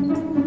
Thank you.